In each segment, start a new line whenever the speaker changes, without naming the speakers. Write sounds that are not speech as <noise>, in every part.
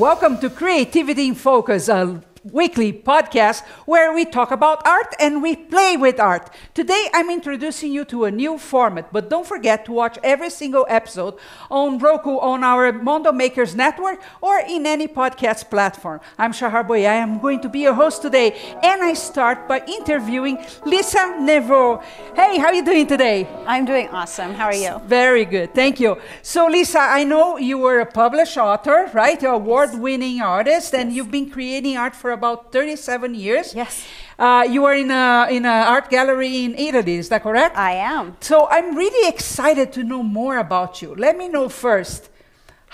Welcome to Creativity in Focus, a weekly podcast where we talk about art and we play with art. Today I'm introducing you to a new format, but don't forget to watch every single episode on Roku, on our Mondo Makers Network, or in any podcast platform. I'm Shahar Boy. I am going to be your host today, and I start by interviewing Lisa Nevot. Hey, how are you doing today?
I'm doing awesome. How are you?
Very good, thank you. So, Lisa, I know you were a published author, right? You're award-winning artist, and you've been creating art for about 37 years.
Yes.
Uh, you are in a in an art gallery in Italy, is that correct?
I am.
So I'm really excited to know more about you. Let me know first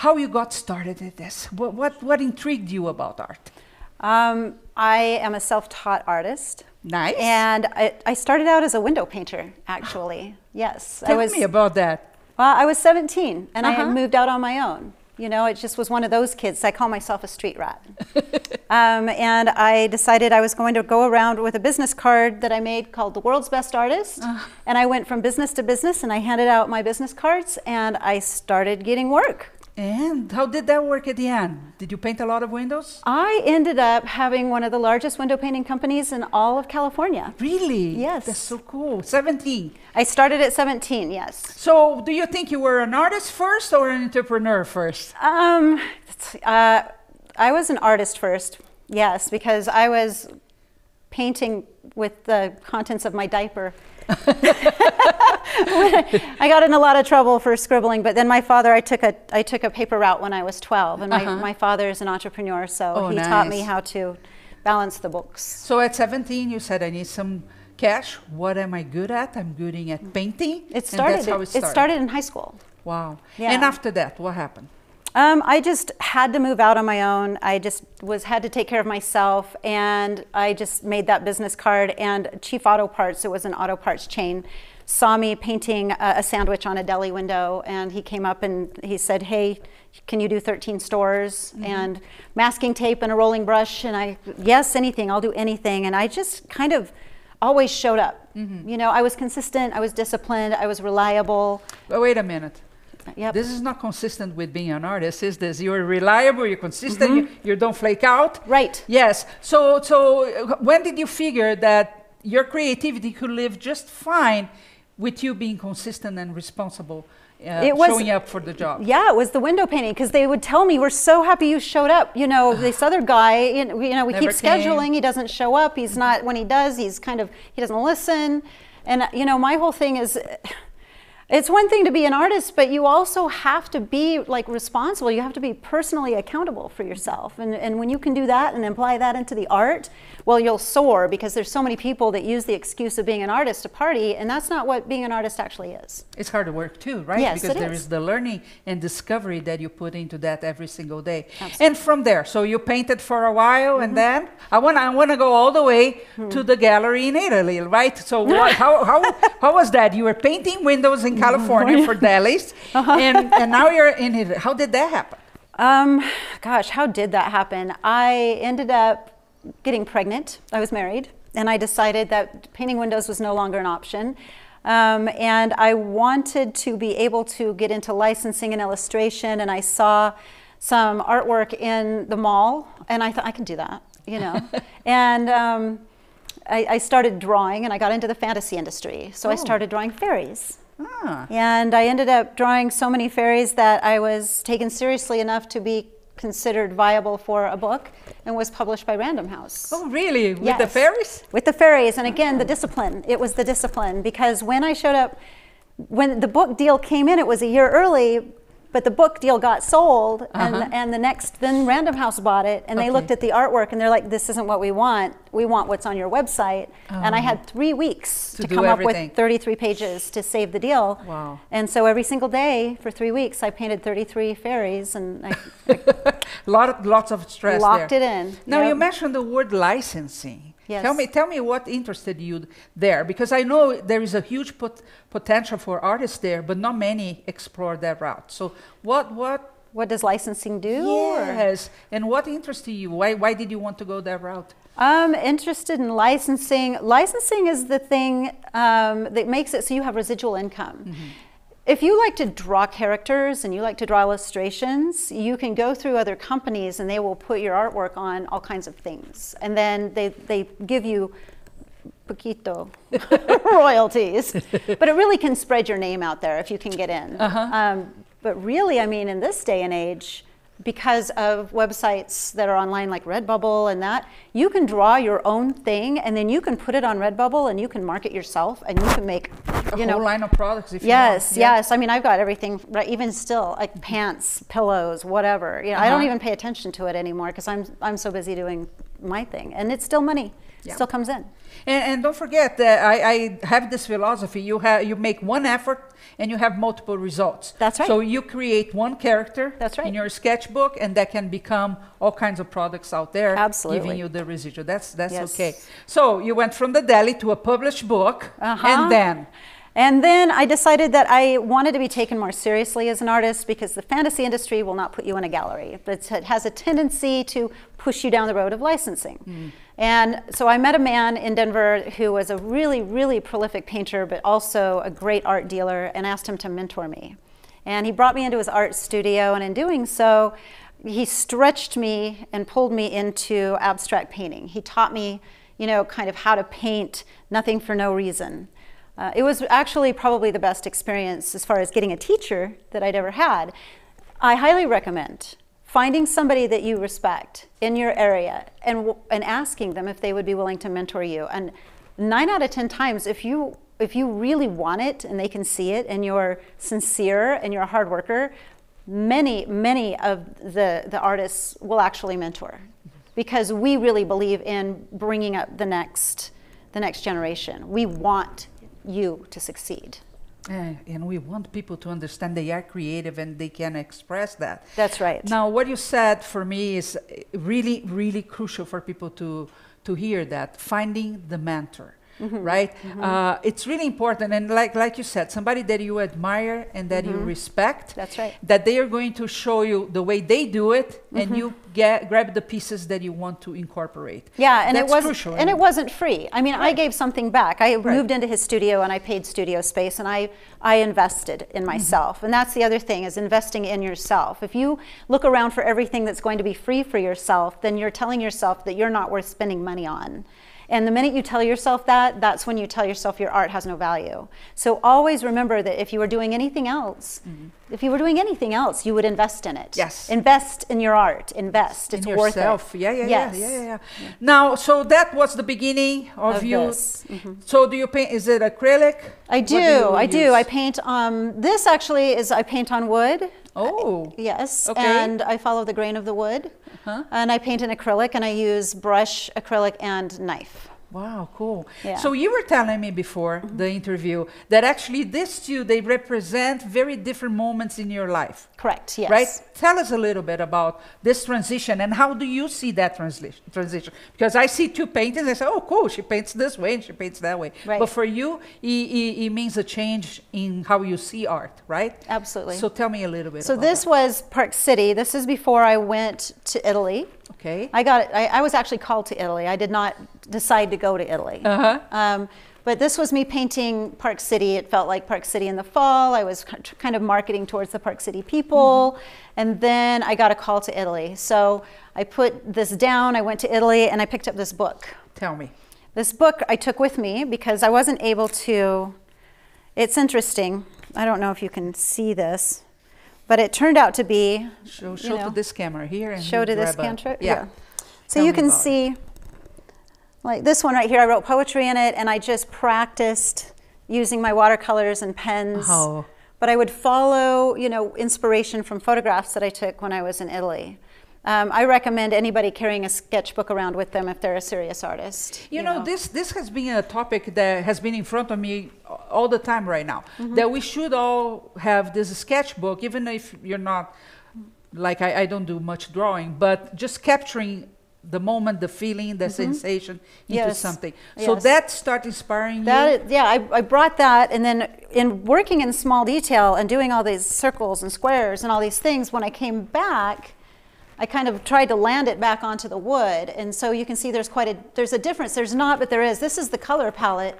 how you got started at this. What what, what intrigued you about art?
Um, I am a self-taught artist.
Nice.
And I, I started out as a window painter, actually. Yes.
Tell
I was,
me about that.
Well, I was 17 and I had
Uh-huh.
moved out on my own. You know, it just was one of those kids. I call myself a street rat. <laughs> um, and I decided I was going to go around with a business card that I made called The World's Best Artist. And I went from business to business and I handed out my business cards and I started getting work.
And how did that work at the end? Did you paint a lot of windows?
I ended up having one of the largest window painting companies in all of California.
Really?
Yes.
That's so cool. 17.
I started at 17, yes.
So, do you think you were an artist first or an entrepreneur first?
Um, uh, I was an artist first, yes, because I was painting with the contents of my diaper. <laughs> <laughs> I got in a lot of trouble for scribbling, but then my father, I took a, I took a paper route when I was 12, and my,
Uh-huh.
my father is an entrepreneur, so
Oh,
he taught me how to balance the books.
So, at 17, you said, I need some cash. What am I good at? I'm good at painting.
It started,
it
it
started.
started in high school.
Wow.
Yeah.
And after that, what happened?
Um, I just had to move out on my own. I just was had to take care of myself, and I just made that business card. And Chief Auto Parts, it was an auto parts chain, saw me painting a, a sandwich on a deli window, and he came up and he said, "Hey, can you do 13 stores and masking tape and a rolling brush?" And I, yes, anything. I'll do anything. And I just kind of always showed up. You know, I was consistent. I was disciplined. I was reliable.
But wait a minute.
Yep.
This is not consistent with being an artist, is this? You're reliable, you're consistent,
Mm-hmm.
you, you don't flake out.
Right.
Yes. So, so when did you figure that your creativity could live just fine with you being consistent and responsible, uh,
It was-
showing up for the job?
Yeah, it was the window painting because they would tell me, "We're so happy you showed up." You know, <sighs> this other guy, you know, we, you know, we
Never
keep
came.
scheduling. He doesn't show up. He's not when he does. He's kind of he doesn't listen. And you know, my whole thing is. It's one thing to be an artist, but you also have to be like responsible. You have to be personally accountable for yourself. And, and when you can do that and apply that into the art, well, you'll soar because there's so many people that use the excuse of being an artist to party, and that's not what being an artist actually is.
It's hard to work too, right?
Yes,
because
it
there
is.
is the learning and discovery that you put into that every single day.
Absolutely. Mm-hmm.
And from there, so you painted for a while, and then I want I want to go all the way
Hmm.
to the gallery in Italy, right? So <laughs> what, how, how how was that? You were painting windows in California for <laughs> delis,
Uh-huh.
and and now you're in Italy. How did that happen?
Um, gosh, how did that happen? I ended up getting pregnant. I was married, and I decided that painting windows was no longer an option. Um, and I wanted to be able to get into licensing and illustration, and I saw some artwork in the mall, and I thought I can do that, you know. <laughs> and um, I, I started drawing, and I got into the fantasy industry. So I
Oh.
started drawing fairies.
Ah,
And I ended up drawing so many fairies that I was taken seriously enough to be considered viable for a book and was published by Random House.
oh really? With the fairies?
With the fairies. And again, the discipline. It was the discipline because when I showed up, when the book deal came in, it was a year early. But the book deal got sold, and,
Uh-huh.
and the next, then Random House bought it, and they
Okay.
looked at the artwork, and they're like, "This isn't what we want. We want what's on your website." And I had three weeks
To
to, come up with 33 pages to save the deal.
Wow.
And so every single day for three weeks, I painted 33 fairies, and I <laughs>
Lot, lots of stress
locked
there.
it in.
Now you mentioned the word licensing.
Yes.
Tell me, tell me what interested you there, because I know there is a huge pot- potential for artists there, but not many explore that route. So what, what?
What does licensing do? or-
and what interested you? Why, why did you want to go that route?
I'm interested in licensing. Licensing is the thing um, that makes it so you have residual income. If you like to draw characters and you like to draw illustrations, you can go through other companies and they will put your artwork on all kinds of things. And then they, they give you poquito <laughs> royalties. <laughs> but it really can spread your name out there if you can get in.
Uh-huh.
Um, but really, I mean, in this day and age, because of websites that are online like Redbubble and that, you can draw your own thing and then you can put it on Redbubble and you can market yourself and you can make,
A
you
whole
know,
line of products if
Yes,
you want.
yes. I mean, I've got everything, right, even still, like pants, pillows, whatever. You know, I don't
Uh-huh.
even pay attention to it anymore because I'm, I'm so busy doing my thing. And it's still money,
Yeah.
still comes in.
And, and don't forget that I, I have this philosophy. You have you make one effort and you have multiple results.
That's right.
So you create one character
That's right.
in your sketchbook, and that can become all kinds of products out there,
Absolutely.
giving you the residual. That's that's
Yes.
okay. So you went from the deli to a published book,
Uh-huh.
and then
And then I decided that I wanted to be taken more seriously as an artist because the fantasy industry will not put you in a gallery. But it has a tendency to push you down the road of licensing. And so I met a man in Denver who was a really, really prolific painter, but also a great art dealer, and asked him to mentor me. And he brought me into his art studio, and in doing so, he stretched me and pulled me into abstract painting. He taught me, you know, kind of how to paint nothing for no reason. Uh, it was actually probably the best experience as far as getting a teacher that I'd ever had. I highly recommend finding somebody that you respect in your area and, and asking them if they would be willing to mentor you. And nine out of 10 times, if you, if you really want it and they can see it and you're sincere and you're a hard worker, many, many of the, the artists will actually mentor because we really believe in bringing up the next, the next generation. We want you to succeed.
Eh, and we want people to understand they are creative and they can express that.
That's right.
Now, what you said for me is really, really crucial for people to, to hear that finding the mentor.
Mm-hmm.
Right, Uh, it's really important, and like like you said, somebody that you admire and that you respect.
Mm-hmm. That's right.
That they are going to show you the way they do it, and you get grab the pieces that you want to incorporate.
Yeah, and
That's
it was
crucial.
and it wasn't free. I mean, I gave something back. I moved into his studio and I paid studio space and I I invested
Mm-hmm.
in myself. And that's the other thing is investing in yourself. If you look around for everything that's going to be free for yourself, then you're telling yourself that you're not worth spending money on. And the minute you tell yourself that, that's when you tell yourself your art has no value. So always remember that if you are doing anything else, mm-hmm. If you were doing anything else, you would invest in it.
Yes.
Invest in your art. Invest.
in
It's worth
yourself.
it.
Yeah, yeah,
yes.
yeah, yeah, yeah, yeah. Now, so that was the beginning of,
Of
you.
Mm-hmm.
So, do you paint? Is it acrylic?
I do,
you
I do. I paint. Um, this actually is I paint on wood.
Oh,
Yes,
Okay.
and I follow the grain of the wood.
Uh-huh.
And I paint in acrylic, and I use brush, acrylic, and knife.
Wow, cool.
Yeah.
So you were telling me before mm-hmm. the interview that actually these two they represent very different moments in your life.
Correct. Yes.
Right? Tell us a little bit about this transition and how do you see that transli- transition? Because I see two paintings, I say, oh, cool, she paints this way and she paints that way.
Right.
But for you, it, it, it means a change in how you see art, right?
Absolutely.
So tell me a little bit.
So this
that.
was Park City. This is before I went to Italy.
Okay.
I got it. I, I was actually called to Italy. I did not decide to go to Italy.
Uh-huh.
Um, but this was me painting Park City. It felt like Park City in the fall. I was kind of marketing towards the Park City people. And then I got a call to Italy. So I put this down. I went to Italy and I picked up this book.
Tell me.
This book I took with me because I wasn't able to. It's interesting. I don't know if you can see this, but it turned out to be.
Show, show
know,
to this camera here and
show to this
grab a-
cantrip.
Yeah.
So
Tell
you can
about it.
see, like this one right here. I wrote poetry in it, and I just practiced using my watercolors and pens.
Oh.
But I would follow, you know, inspiration from photographs that I took when I was in Italy. Um, I recommend anybody carrying a sketchbook around with them if they're a serious artist.
You, know, this this has been a topic that has been in front of me all the time right now.
Mm-hmm.
That we should all have this sketchbook, even if you're not like I, I don't do much drawing, but just capturing the moment, the feeling, the sensation into.
Yes.
something. So
Yes.
that start inspiring you.
That is- yeah, I, I brought that, and then in working in small detail and doing all these circles and squares and all these things, when I came back, I kind of tried to land it back onto the wood, and so you can see there's quite a there's a difference. There's not, but there is. This is the color palette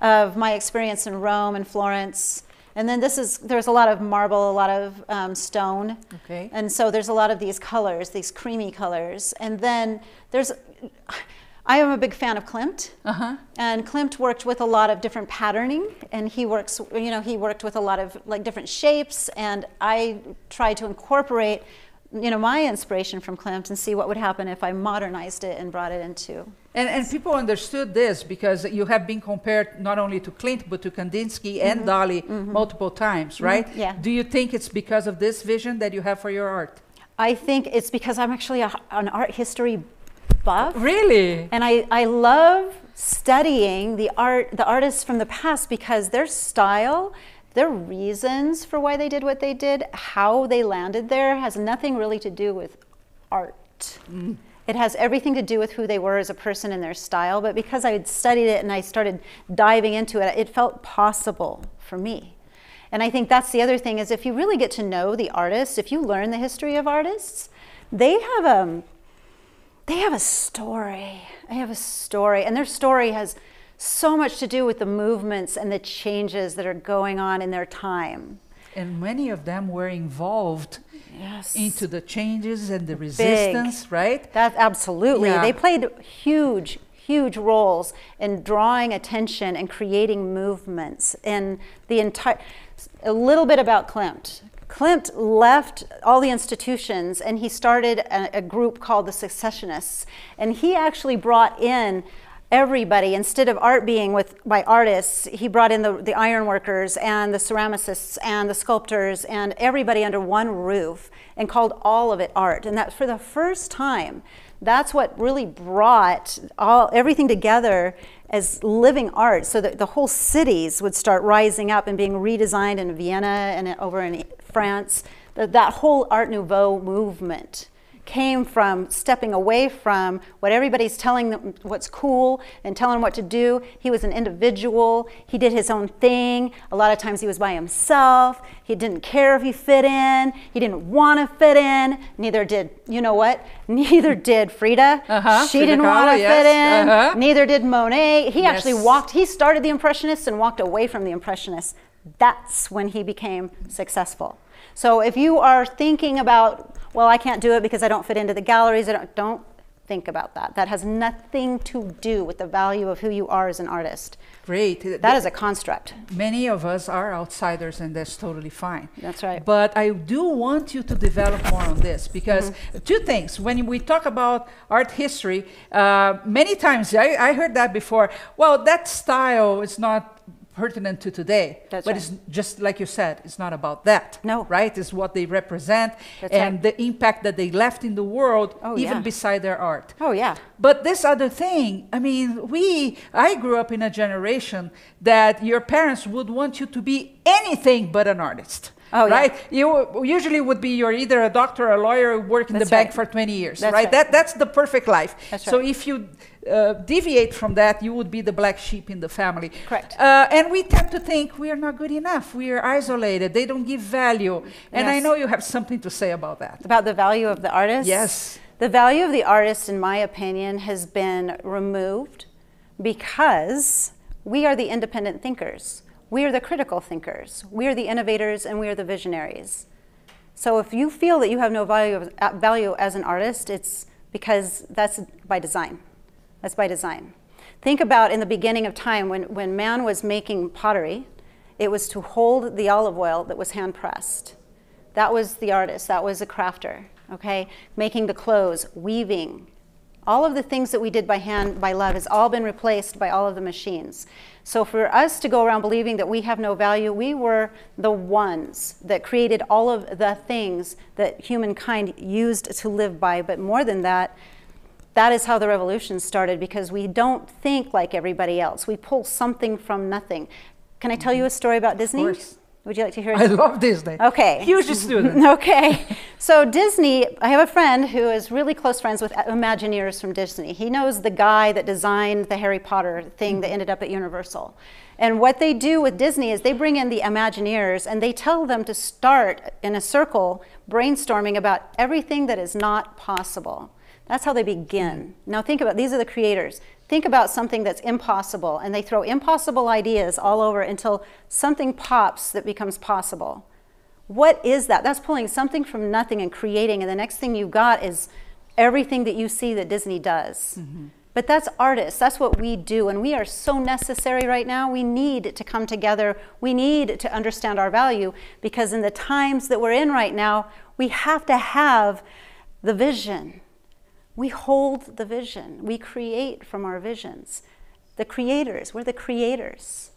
of my experience in Rome and Florence And then this is, there's a lot of marble, a lot of um, stone.
Okay.
And so there's a lot of these colors, these creamy colors. And then there's, I am a big fan of Klimt.
Uh-huh.
And Klimt worked with a lot of different patterning, and he works, you know, he worked with a lot of like different shapes, and I tried to incorporate, you know, my inspiration from Klimt and see what would happen if I modernized it and brought it into.
And, and people understood this because you have been compared not only to Klimt but to Kandinsky and Dali multiple times, right?
Mm-hmm. yeah.
Do you think it's because of this vision that you have for your art?
I think it's because I'm actually a, an art history buff.
Really?
And I, I love studying the art, the artists from the past because their style, their reasons for why they did what they did, how they landed there has nothing really to do with art. It has everything to do with who they were as a person and their style. But because I had studied it and I started diving into it, it felt possible for me. And I think that's the other thing is if you really get to know the artists, if you learn the history of artists, they have um, they have a story. They have a story, and their story has so much to do with the movements and the changes that are going on in their time.
And many of them were involved
Yes.
into the changes and the resistance, right?
That absolutely.
Yeah.
They played huge, huge roles in drawing attention and creating movements. And the entire, a little bit about Klimt. Klimt left all the institutions and he started a, a group called the Secessionists. And he actually brought in everybody instead of art being with by artists he brought in the, the ironworkers and the ceramicists and the sculptors and everybody under one roof and called all of it art. And that for the first time that's what really brought all everything together as living art so that the whole cities would start rising up and being redesigned in vienna and over in france. That, that whole art nouveau movement came from stepping away from what everybody's telling them what's cool and telling them what to do. He was an individual. He did his own thing. A lot of times he was by himself. He didn't care if he fit in. He didn't want to fit in. Neither did, you know what? <laughs> Neither did Frida.
Uh-huh,
She
Frida
didn't want to
yes,
fit in.
uh-huh.
Neither did Monet. He actually walked, he started the Impressionists and walked away from the Impressionists. That's when he became successful. So if you are thinking about, well, I can't do it because I don't fit into the galleries, I don't, don't think about that. That has nothing to do with the value of who you are as an artist.
Great.
That is a construct.
Many of us are outsiders, and that's totally fine.
That's right.
But I do want you to develop more on this because
Mm-hmm.
two things. When we talk about art history, uh, many times I, I heard that before. Well, that style is not pertinent to today.
That's
but
right.
it's just like you said, it's not about that.
No.
Right? It's what they represent
That's
and
right.
the impact that they left in the world,
Oh,
even
yeah.
beside their art.
Oh, yeah.
But this other thing, I mean, we, I grew up in a generation that your parents would want you to be anything but an artist.
Oh, yeah.
right? You usually would be you're either a doctor or a lawyer, work in
That's
the bank
right.
for 20 years,
That's
right?
right.
That, that's the perfect life.
That's
So if you uh, deviate from that, you would be the black sheep in the family.
Correct.
Uh, and we tend to think we are not good enough. We are isolated. They don't give value. And I know you have something to say about that.
About the value of the artist?
Yes.
The value of the artist, in my opinion, has been removed because we are the independent thinkers. We are the critical thinkers. We are the innovators and we are the visionaries. So if you feel that you have no value, value as an artist, it's because that's by design. That's by design. Think about in the beginning of time when, when man was making pottery, it was to hold the olive oil that was hand pressed. That was the artist, that was a crafter, okay? Making the clothes, weaving. All of the things that we did by hand, by love, has all been replaced by all of the machines. So for us to go around believing that we have no value, we were the ones that created all of the things that humankind used to live by. But more than that, that is how the revolution started because we don't think like everybody else. We pull something from nothing. Can I tell you a mm-hmm. story about Disney?
course.
Would you like to hear it?
I love Disney.
Okay. <laughs>
Huge student. <laughs>
Okay. So Disney, I have a friend who is really close friends with Imagineers from Disney. He knows the guy that designed the Harry Potter thing that ended up at Universal. And what they do with Disney is they bring in the Imagineers and they tell them to start in a circle brainstorming about everything that is not possible. That's how they begin. Now think about these are the creators. Think about something that's impossible, and they throw impossible ideas all over until something pops that becomes possible. What is that? That's pulling something from nothing and creating, and the next thing you've got is everything that you see that Disney does. Mm-hmm. But that's artists. That's what we do. And we are so necessary right now. We need to come together. We need to understand our value because in the times that we're in right now, we have to have the vision. We hold the vision. We create from our visions. The creators, we're the creators.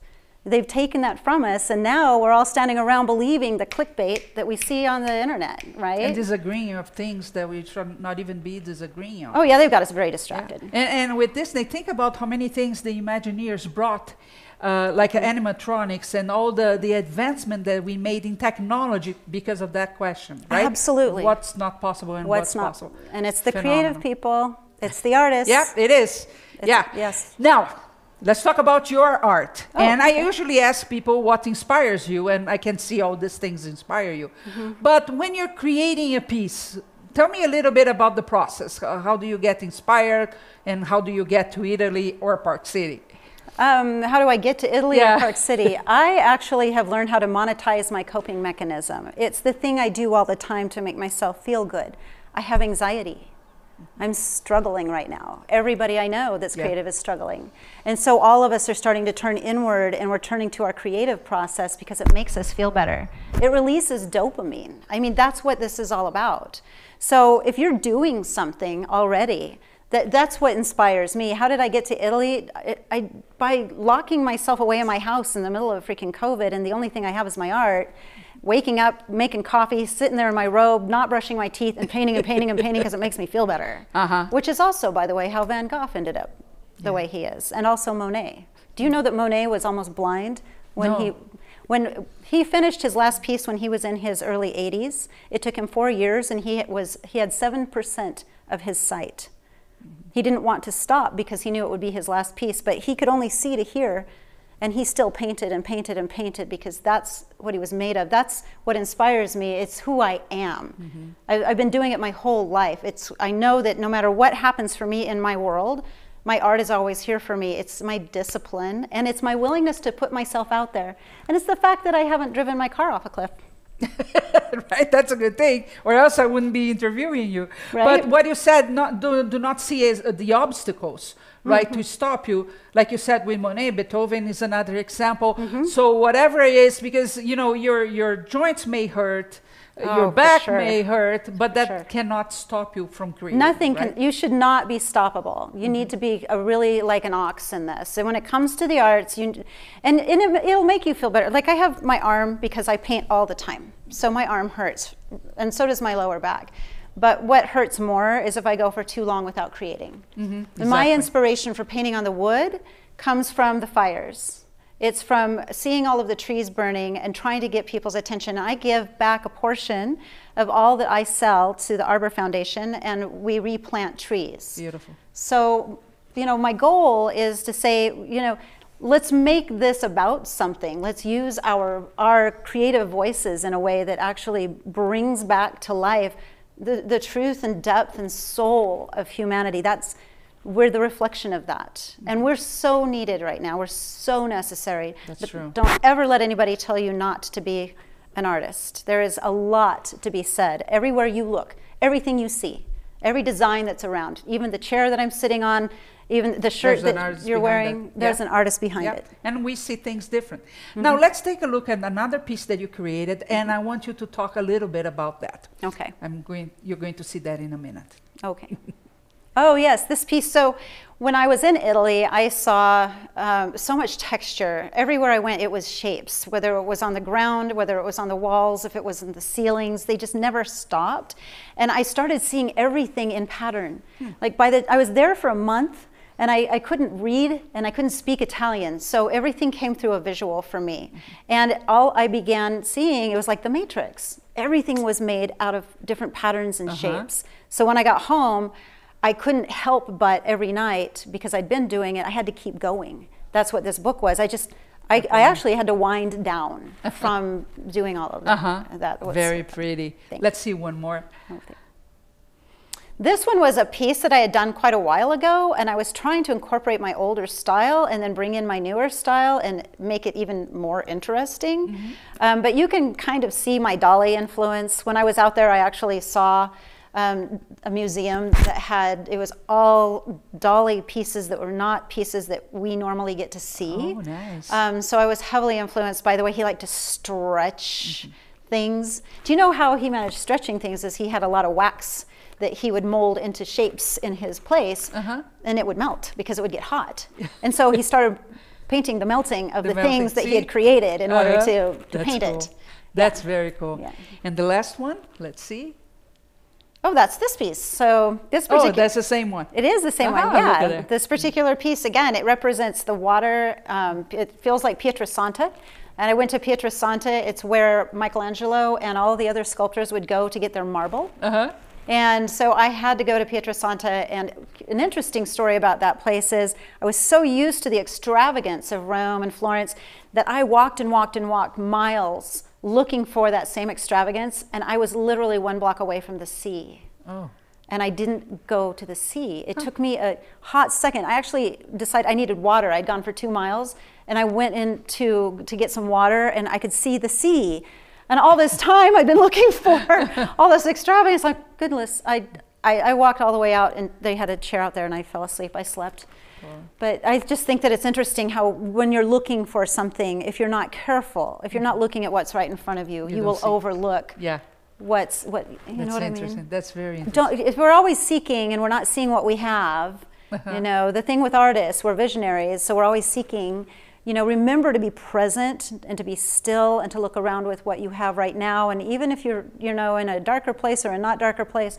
They've taken that from us, and now we're all standing around believing the clickbait that we see on the internet, right?
And disagreeing of things that we should not even be disagreeing on.
Oh, yeah, they've got us very distracted.
Yeah. And, and with this, they think about how many things the Imagineers brought. Uh, like animatronics and all the, the advancement that we made in technology because of that question, right?
Absolutely.
What's not possible and what's, what's not possible.
And it's the Phenomenal. creative people, it's the artists.
Yeah, it is. It's, yeah.
Yes.
Now, Let's talk about your art. Oh, and I usually ask people what inspires you, and I can see all these things inspire you. Mm-hmm. But when you're creating a piece, tell me a little bit about the process. How do you get inspired, and how do you get to Italy or Park City?
Um, how do I get to Italy yeah. or Park City? <laughs> I actually have learned how to monetize my coping mechanism. It's the thing I do all the time to make myself feel good. I have anxiety. I'm struggling right now. Everybody I know that's yeah. creative is struggling. And so all of us are starting to turn inward and we're turning to our creative process because it makes us feel better. It releases dopamine. I mean, that's what this is all about. So if you're doing something already, that, that's what inspires me. How did I get to Italy? I, I, by locking myself away in my house in the middle of freaking COVID, and the only thing I have is my art waking up, making coffee, sitting there in my robe, not brushing my teeth, and painting and painting and painting because it makes me feel better. Uh-huh. Which is also, by the way, how Van Gogh ended up the yeah. way he is, and also Monet. Do you know that Monet was almost blind when
no.
he when he finished his last piece when he was in his early 80s? It took him four years, and he was he had seven percent of his sight. He didn't want to stop because he knew it would be his last piece, but he could only see to hear and he still painted and painted and painted because that's what he was made of. That's what inspires me. It's who I am. Mm-hmm. I, have been doing it my whole life. It's, I know that no matter what happens for me in my world, my art is always here for me. It's my discipline and it's my willingness to put myself out there. And it's the fact that I haven't driven my car off a cliff. <laughs>
right that's a good thing or else i wouldn't be interviewing you right? but what you said not, do, do not see as uh, the obstacles right, mm-hmm. to stop you. Like you said with Monet, Beethoven is another example. Mm-hmm. So whatever it is, because you know your your joints may hurt. Oh, your back sure. may hurt, but that sure. cannot stop you from creating.
Nothing
right?
can. You should not be stoppable. You mm-hmm. need to be a really like an ox in this. And when it comes to the arts, you and, and it, it'll make you feel better. Like I have my arm because I paint all the time, so my arm hurts, and so does my lower back. But what hurts more is if I go for too long without creating. Mm-hmm, exactly. My inspiration for painting on the wood comes from the fires. It's from seeing all of the trees burning and trying to get people's attention. I give back a portion of all that I sell to the Arbor Foundation and we replant trees.
Beautiful.
So, you know, my goal is to say, you know, let's make this about something. Let's use our our creative voices in a way that actually brings back to life the, the truth and depth and soul of humanity. That's we're the reflection of that. And we're so needed right now. We're so necessary.
That's but true.
Don't ever let anybody tell you not to be an artist. There is a lot to be said everywhere you look, everything you see, every design that's around, even the chair that I'm sitting on, even the shirt that you're wearing, it. there's an artist behind yeah. it.
And we see things different. Mm-hmm. Now let's take a look at another piece that you created, and I want you to talk a little bit about that.
Okay.
I'm going. You're going to see that in a minute.
Okay. <laughs> oh yes, this piece. So when I was in Italy, I saw um, so much texture. Everywhere I went, it was shapes, whether it was on the ground, whether it was on the walls, if it was in the ceilings, they just never stopped. And I started seeing everything in pattern. Hmm. Like by the, I was there for a month, and I, I, couldn't read and I couldn't speak Italian, so everything came through a visual for me. Mm-hmm. And all I began seeing, it was like the Matrix. Everything was made out of different patterns and uh-huh. shapes. So when I got home, I couldn't help but every night, because I'd been doing it, I had to keep going. That's what this book was. I just, I, I actually had to wind down <laughs> from doing all of that.
Uh-huh. That was very pretty. Thanks. Let's see one more. Okay.
This one was a piece that I had done quite a while ago, and I was trying to incorporate my older style and then bring in my newer style and make it even more interesting. Mm-hmm. Um, but you can kind of see my Dali influence. When I was out there, I actually saw um, a museum that had it was all Dali pieces that were not pieces that we normally get to see.
Oh, nice.
Um, so I was heavily influenced by the way he liked to stretch mm-hmm. things. Do you know how he managed stretching things? Is he had a lot of wax that he would mold into shapes in his place, uh-huh. and it would melt because it would get hot. <laughs> and so he started painting the melting of the, the melting. things that he had created in uh-huh. order to, to paint cool. it.
That's yeah. very cool. Yeah. And the last one, let's see.
Oh, that's this piece. So this
particular. Oh, that's the same one.
It is the same uh-huh, one. Yeah. This particular piece again, it represents the water. Um, it feels like Pietrasanta. And I went to Pietrasanta. It's where Michelangelo and all the other sculptors would go to get their marble. Uh-huh. And so I had to go to Pietrasanta. And an interesting story about that place is I was so used to the extravagance of Rome and Florence that I walked and walked and walked miles looking for that same extravagance, and I was literally one block away from the sea. Oh. And I didn't go to the sea. It took me a hot second. I actually decided I needed water. I'd gone for two miles, and I went in to, to get some water, and I could see the sea. And all this time, I'd been <laughs> looking for <laughs> all this extravagance. Like, goodness, I, I, I walked all the way out, and they had a chair out there, and I fell asleep. I slept. But I just think that it's interesting how when you're looking for something, if you're not careful, if you're not looking at what's right in front of you, you, you will see. overlook
yeah.
what's what you
That's
know what
I
mean.
That's very interesting. Don't,
if we're always seeking and we're not seeing what we have, uh-huh. you know, the thing with artists, we're visionaries, so we're always seeking. You know, remember to be present and to be still and to look around with what you have right now. And even if you're, you know, in a darker place or a not darker place,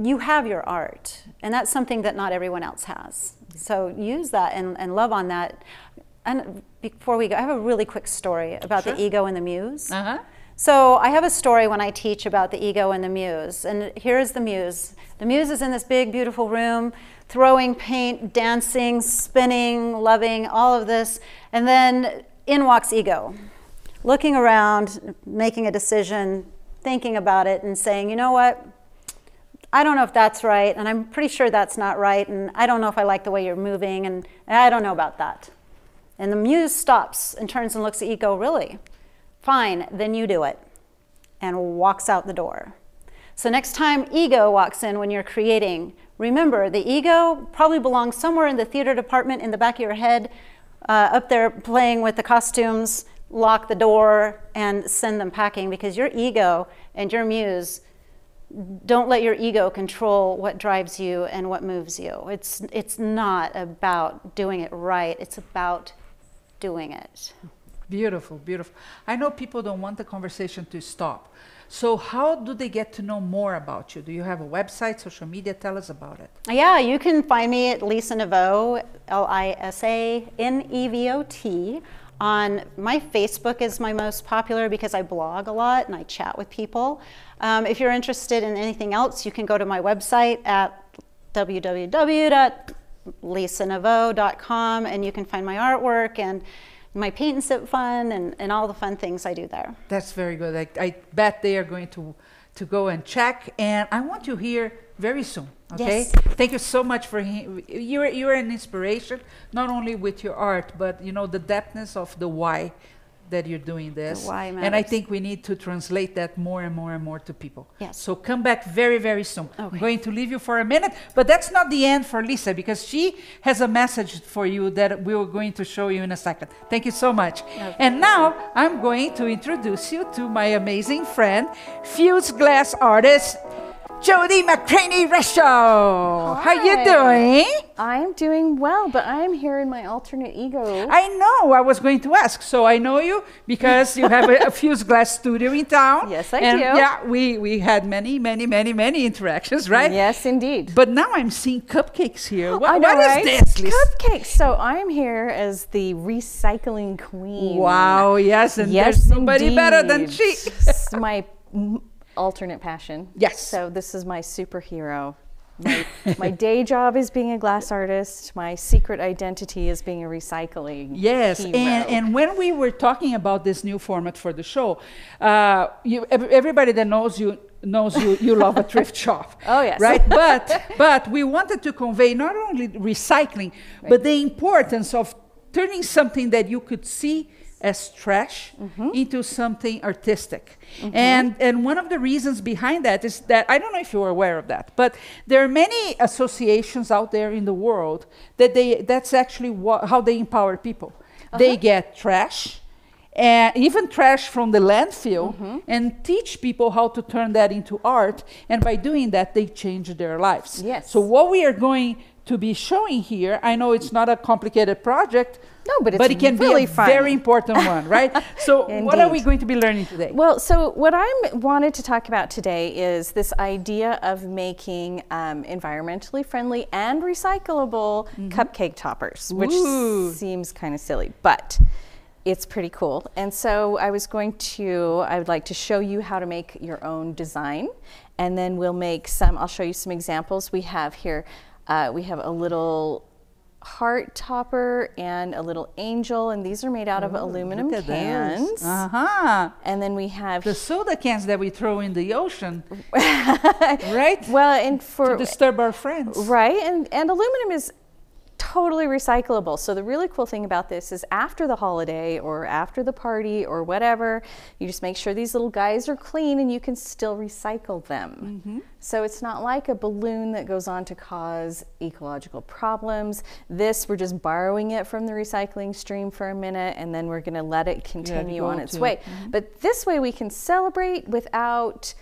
you have your art, and that's something that not everyone else has. So use that and, and love on that. And before we go, I have a really quick story about sure. the ego and the muse. Uh-huh. So I have a story when I teach about the ego and the muse. And here's the muse. The muse is in this big, beautiful room, throwing paint, dancing, spinning, loving, all of this. And then in walks ego, looking around, making a decision, thinking about it, and saying, you know what? I don't know if that's right, and I'm pretty sure that's not right, and I don't know if I like the way you're moving, and I don't know about that. And the muse stops and turns and looks at Ego, really? Fine, then you do it, and walks out the door. So next time ego walks in when you're creating, remember the ego probably belongs somewhere in the theater department in the back of your head, uh, up there playing with the costumes, lock the door, and send them packing because your ego and your muse don't let your ego control what drives you and what moves you. It's, it's not about doing it right, it's about doing it.
Beautiful, beautiful. I know people don't want the conversation to stop. So, how do they get to know more about you? Do you have a website, social media? Tell us about it.
Yeah, you can find me at Lisa Nevot, L I S A N E V O T. On my Facebook is my most popular because I blog a lot and I chat with people. Um, if you're interested in anything else, you can go to my website at www.lisanevot.com and you can find my artwork and my paint and sip fun and, and all the fun things I do there.
That's very good. I, I bet they are going to, to go and check. And I want you here very soon. Okay.
Yes.
Thank you so much for you're you're an inspiration not only with your art but you know the depthness of the why that you're doing this. and I think we need to translate that more and more and more to people.
Yes.
So come back very, very soon. Okay. I'm going to leave you for a minute, but that's not the end for Lisa because she has a message for you that we're going to show you in a second. Thank you so much. Okay. And now I'm going to introduce you to my amazing friend, fused glass artist Jodi McRaney Rusho. How you doing?
I'm doing well, but I'm here in my alternate ego.
I know. I was going to ask. So I know you because you have a, a fused glass studio in town.
Yes, I
and
do.
Yeah, we we had many, many, many, many interactions, right?
Yes, indeed.
But now I'm seeing cupcakes here.
What, I know, what right? is this? Cupcakes. So I'm here as the recycling queen.
Wow. Yes, and yes, there's nobody indeed. better than she.
my <laughs> alternate passion.
Yes.
So this is my superhero. My, <laughs> my day job is being a glass artist. My secret identity is being a recycling.
Yes,
hero.
and and when we were talking about this new format for the show, uh, you everybody that knows you knows you, you love a thrift <laughs> shop.
Oh, yes.
Right? <laughs> But, but we wanted to convey not only recycling, but the importance of turning something that you could see as trash
Mm-hmm.
into something artistic. And, and one of the reasons behind that is that, I don't know if you're aware of that, but there are many associations out there in the world that they, that's actually wha- how they empower people.
Uh-huh.
They get trash, and even trash from the landfill
Mm-hmm.
and teach people how to turn that into art and by doing that they change their lives
Yes.
so what we are going to be showing here i know it's not a complicated project
No, but
but it can
really
be a
fun.
very important one right <laughs> so what are we going to be learning today
Well, so what I wanted to talk about today is this idea of making um, environmentally friendly and recyclable cupcake toppers, which.
Ooh.
seems kind of silly, but it's pretty cool. And so I was going to, I would like to show you how to make your own design, and then we'll make some. I'll show you some examples. We have here, uh, we have a little heart topper and a little angel, and these are made out of aluminum
at those.
cans.
uh-huh.
And then we have
the soda cans that we throw in the ocean. <laughs> Right?
Well, and for to
disturb our friends.
Right, and and aluminum is totally recyclable. So the really cool thing about this is after the holiday or after the party or whatever, you just make sure these little guys are clean and you can still recycle them. So it's not like a balloon that goes on to cause ecological problems. This we're just borrowing it from the recycling stream for a minute and then we're going to let it continue on its way. But this way we can celebrate without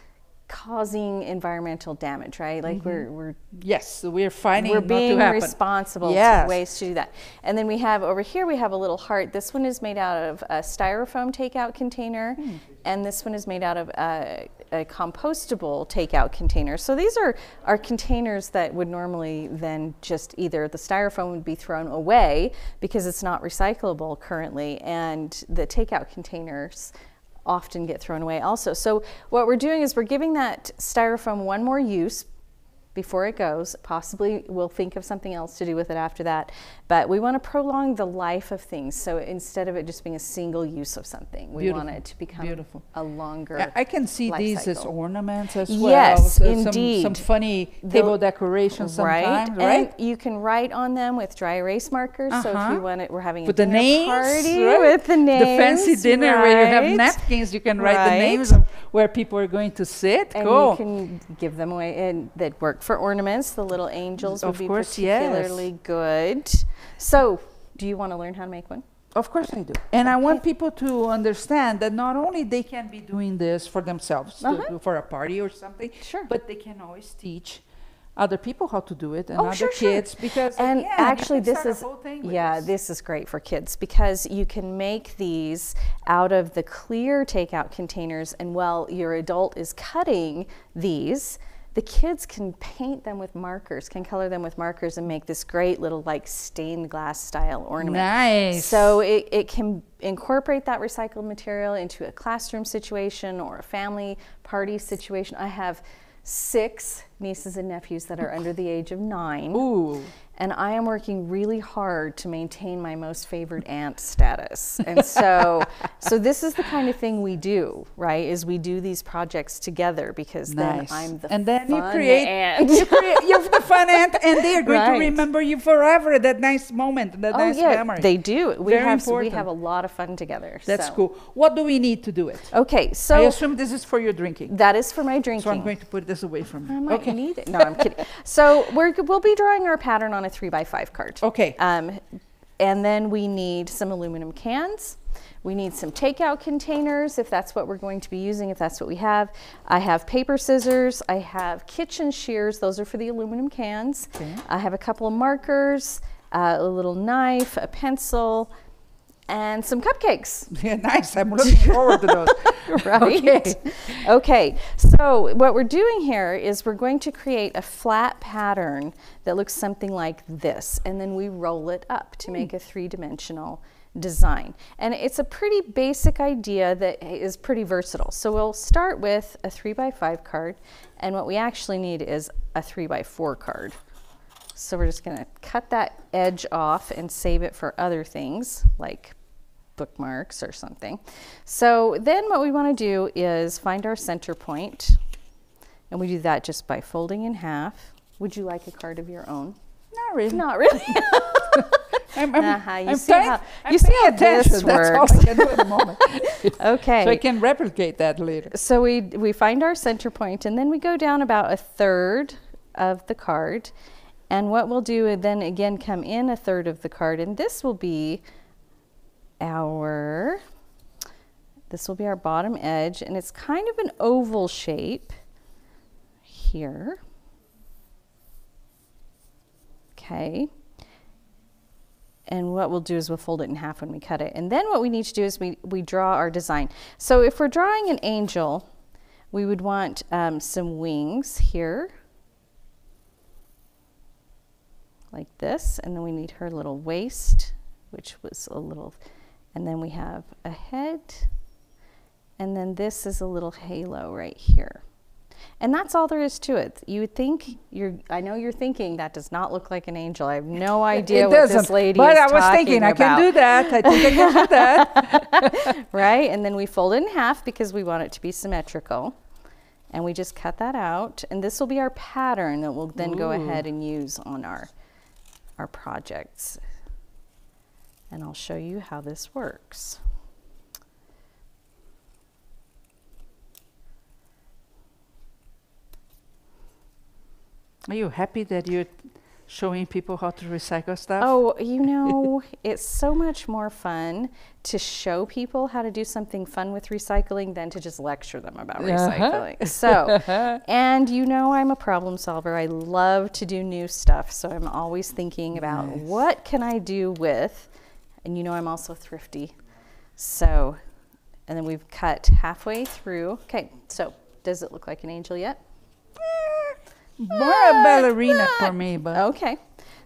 causing environmental damage, right? Like we're we're
yes so we're finding
we're being responsible
Yes.
to ways to do that. And then we have over here we have a little heart. This one is made out of a styrofoam takeout container,
Hmm.
and this one is made out of a, a compostable takeout container. So these are are containers that would normally then just either the styrofoam would be thrown away because it's not recyclable currently, and the takeout containers often get thrown away also. So what we're doing is we're giving that styrofoam one more use before it goes. Possibly we'll think of something else to do with it after that. But we want to prolong the life of things. So instead of it just being a single use of something, we want it to become
Beautiful.
a longer
I- can see these as ornaments as well.
Yes,
so Some, some
indeed.
funny table decorations sometimes, right?
And you can write on them with dry erase markers. So if
Uh-huh.
you want it, we're having a
With the names,
party
right?
with the names.
The fancy dinner where you have napkins, you can write the names of where people are going to sit.
And
cool.
you can give them away and that work for ornaments. The little angels would
Of
be
course, yes.
particularly good. So, do you want to learn how to make one?
Of course I do. And I want people to understand that not only they can be doing this for themselves,
Uh-huh.
do for a party or something,
Sure.
but they can always teach other people how to do it and
Oh,
other
sure, sure.
kids because
and
again,
actually this is
whole thing with
yeah
this.
this is great for kids because you can make these out of the clear takeout containers and while your adult is cutting these the kids can paint them with markers can color them with markers and make this great little like stained glass style ornament
Nice.
so it, it can incorporate that recycled material into a classroom situation or a family party situation i have six nieces and nephews that are under the age of nine
Ooh.
And I am working really hard to maintain my most favored aunt status. And so, <laughs> so this is the kind of thing we do, right? Is we do these projects together because
Nice.
then I'm the
and then you create
aunt.
you create you're the fun aunt and they are going to remember you forever that nice moment that
oh
nice
yeah,
memory
they do. We
Very
have we have a lot of fun together.
that's
so.
cool what do we need to do it
Okay, so i
assume this is for your drinking
that is for my drinking.
so i'm going to put this away from
me.
I
might
okay
need it. No, I'm kidding. <laughs> So we're, we'll be drawing our pattern on a three by five card.
Okay.
Um, and then we need some aluminum cans. We need some takeout containers if that's what we're going to be using, if that's what we have. I have paper scissors. I have kitchen shears. Those are for the aluminum cans.
Okay.
I have a couple of markers, uh, a little knife, a pencil, and some cupcakes. <laughs>
yeah nice i'm looking forward to those <laughs>
right?
okay
Okay, so what we're doing here is we're going to create a flat pattern that looks something like this, and then we roll it up to hmm. make a three-dimensional design. And it's a pretty basic idea that is pretty versatile. So we'll start with a three by five card, and what we actually need is a three by four card. So we're just gonna cut that edge off and save it for other things like bookmarks or something. So then what we want to do is find our center point And we do that just by folding in half. Would you like a card of your own?
Not really.
Not really. <laughs>
I'm, I'm,
Uh-huh, you
I'm
see
paying-
how-
I'm
you see how this
attention. That's all I
works.
can do at the moment. <laughs>
okay.
So I can replicate that later.
So we we find our center point and then we go down about a third of the card. And what we'll do is then again come in a third of the card and this will be our this will be our bottom edge and it's kind of an oval shape here. Okay. And what we'll do is we'll fold it in half when we cut it. And then what we need to do is we, we draw our design. So if we're drawing an angel, we would want um, some wings here, like this. And then we need her little waist, which was a little, and then we have a head. And then this is a little halo right here. And that's all there is to it. You would think you're. I know you're thinking that does not look like an angel. I have no <laughs> idea
it
what
doesn't.
this lady
but
is
I was thinking I
about.
can do that. I think I can do that. <laughs>
right? And then we fold it in half because we want it to be symmetrical. And we just cut that out. And this will be our pattern that we'll then go ahead and use on our, our projects. And I'll show you how this works.
Are you happy that you're showing people how to recycle stuff?
Oh, you <laughs> know, it's so much more fun to show people how to do something fun with recycling than to just lecture them about
Uh-huh.
recycling. <laughs> So, and you know, I'm a problem solver. I love to do new stuff. So I'm always thinking about what can I do with, and you know, I'm also thrifty. So, and then we've cut halfway through. Okay, so does it look like an angel yet?
More a ballerina for me, but
Okay.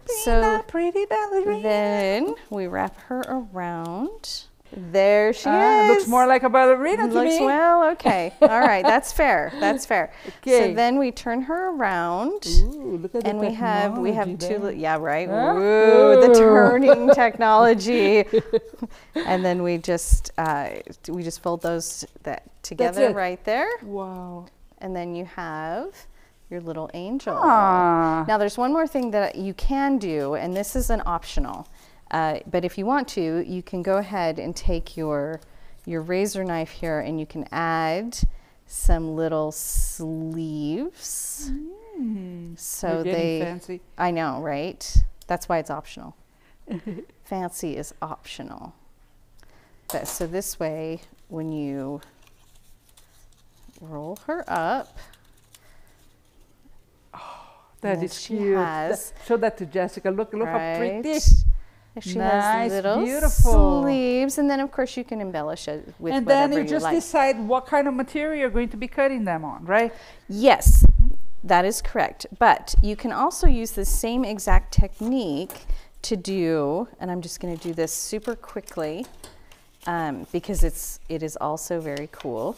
so
So
pretty ballerina.
Then we wrap her around. There she
Ah,
is.
looks more like a ballerina to
Looks
me.
well. Okay. <laughs> All right. That's fair. That's fair.
Okay.
So then we turn her around.
Ooh, look at the
and we have we have two yeah right
Huh?
Ooh, the turning <laughs> technology <laughs> and then we just uh, we just fold those that together right there.
Wow.
and then you have your little angel
Ah.
now, there's one more thing that you can do, and this is an optional. Uh, but if you want to, you can go ahead and take your your razor knife here, and you can add some little sleeves. So
You're getting
they,
fancy.
I know, right? That's why it's optional. <laughs> Fancy is optional. But, so this way, when you roll her up,
That
Yes, she
cute.
has.
Show that to Jessica. Look, look how
Right.
pretty.
She
Nice,
has little
beautiful.
sleeves, and then of course you can embellish it with
and
whatever
then you
you
just
like.
decide what kind of material you're going to be cutting them on, right?
Yes, that is correct. But you can also use the same exact technique to do, and I'm just going to do this super quickly um, because it's it is also very cool.